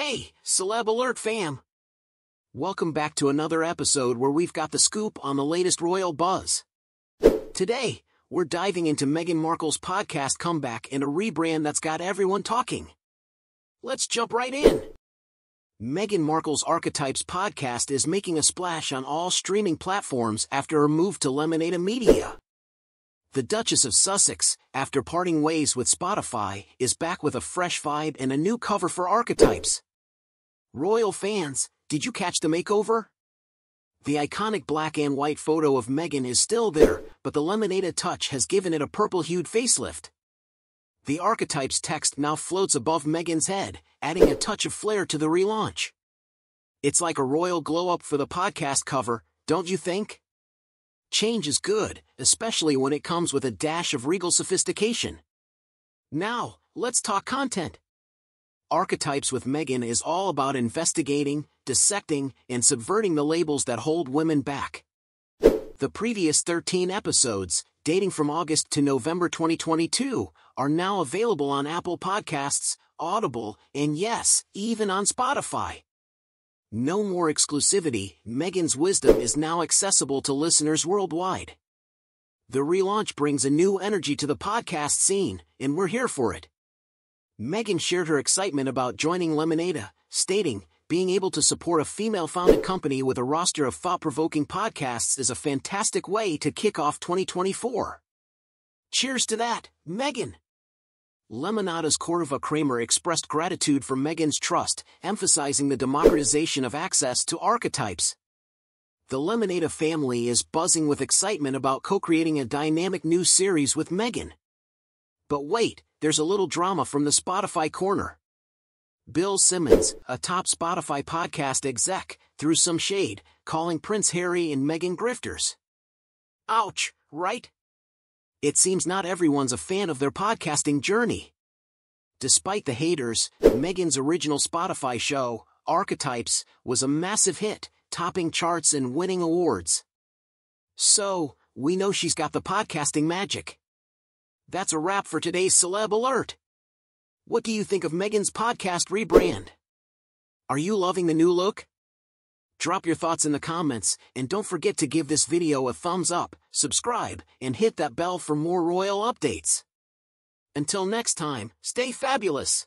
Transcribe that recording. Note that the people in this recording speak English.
Hey, Celeb Alert fam! Welcome back to another episode where we've got the scoop on the latest royal buzz. Today, we're diving into Meghan Markle's podcast comeback and a rebrand that's got everyone talking. Let's jump right in. Meghan Markle's Archetypes podcast is making a splash on all streaming platforms after her move to Lemonada Media. The Duchess of Sussex, after parting ways with Spotify, is back with a fresh vibe and a new cover for Archetypes. Royal fans, did you catch the makeover? The iconic black and white photo of Meghan is still there, but the Lemonada touch has given it a purple-hued facelift. The Archetypes text now floats above Meghan's head, adding a touch of flair to the relaunch. It's like a royal glow-up for the podcast cover, don't you think? Change is good, especially when it comes with a dash of regal sophistication. Now, let's talk content. Archetypes with Meghan is all about investigating, dissecting, and subverting the labels that hold women back. The previous 13 episodes, dating from August to November 2022, are now available on Apple Podcasts, Audible, and yes, even on Spotify. No more exclusivity, Meghan's wisdom is now accessible to listeners worldwide. The relaunch brings a new energy to the podcast scene, and we're here for it. Meghan shared her excitement about joining Lemonada, stating, being able to support a female-founded company with a roster of thought-provoking podcasts is a fantastic way to kick off 2024. Cheers to that, Meghan! Lemonada's Cordova Kramer expressed gratitude for Meghan's trust, emphasizing the democratization of access to archetypes. The Lemonada family is buzzing with excitement about co-creating a dynamic new series with Meghan. But wait, there's a little drama from the Spotify corner. Bill Simmons, a top Spotify podcast exec, threw some shade, calling Prince Harry and Meghan grifters. Ouch, right? It seems not everyone's a fan of their podcasting journey. Despite the haters, Meghan's original Spotify show, Archetypes, was a massive hit, topping charts and winning awards. So, we know she's got the podcasting magic. That's a wrap for today's Celeb Alert. What do you think of Meghan's podcast rebrand? Are you loving the new look? Drop your thoughts in the comments, and don't forget to give this video a thumbs up, subscribe, and hit that bell for more royal updates. Until next time, stay fabulous!